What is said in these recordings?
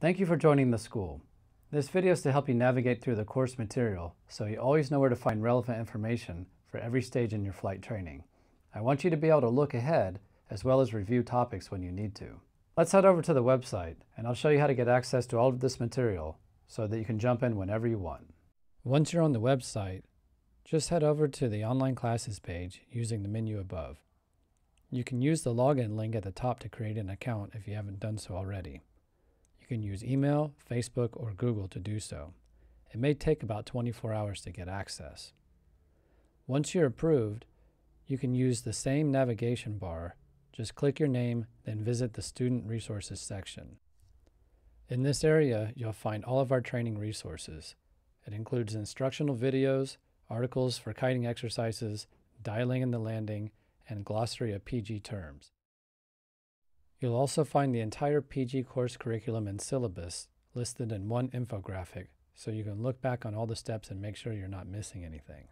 Thank you for joining the school. This video is to help you navigate through the course material so you always know where to find relevant information for every stage in your flight training. I want you to be able to look ahead as well as review topics when you need to. Let's head over to the website and I'll show you how to get access to all of this material so that you can jump in whenever you want. Once you're on the website, just head over to the online classes page using the menu above. You can use the login link at the top to create an account if you haven't done so already. You can use email, Facebook, or Google to do so. It may take about 24 hours to get access. Once you're approved, you can use the same navigation bar. Just click your name, then visit the Student Resources section. In this area, you'll find all of our training resources. It includes instructional videos, articles for kiting exercises, dialing in the landing, and glossary of PG terms. You'll also find the entire PG course curriculum and syllabus listed in one infographic, so you can look back on all the steps and make sure you're not missing anything.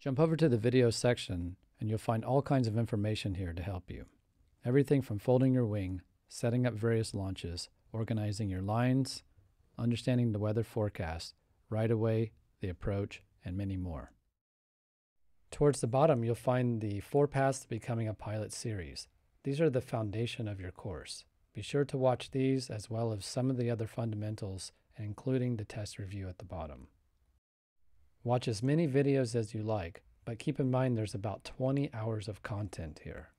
Jump over to the video section and you'll find all kinds of information here to help you. Everything from folding your wing, setting up various launches, organizing your lines, understanding the weather forecast, right away, the approach, and many more. Towards the bottom, you'll find the Four Paths to Becoming a Pilot series. These are the foundation of your course. Be sure to watch these as well as some of the other fundamentals, including the test review at the bottom. Watch as many videos as you like, but keep in mind there's about 20 hours of content here.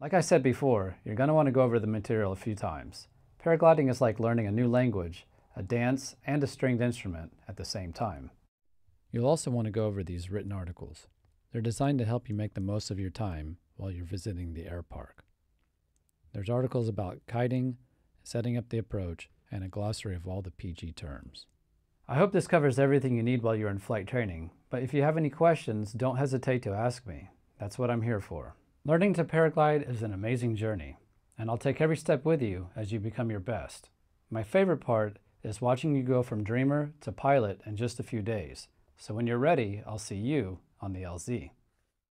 Like I said before, you're going to want to go over the material a few times. Paragliding is like learning a new language, a dance, and a stringed instrument at the same time. You'll also want to go over these written articles. They're designed to help you make the most of your time while you're visiting the air park. There's articles about kiting, setting up the approach, and a glossary of all the PG terms. I hope this covers everything you need while you're in flight training, but if you have any questions, don't hesitate to ask me. That's what I'm here for. Learning to paraglide is an amazing journey, and I'll take every step with you as you become your best. My favorite part is watching you go from dreamer to pilot in just a few days. So when you're ready, I'll see you on the LZ.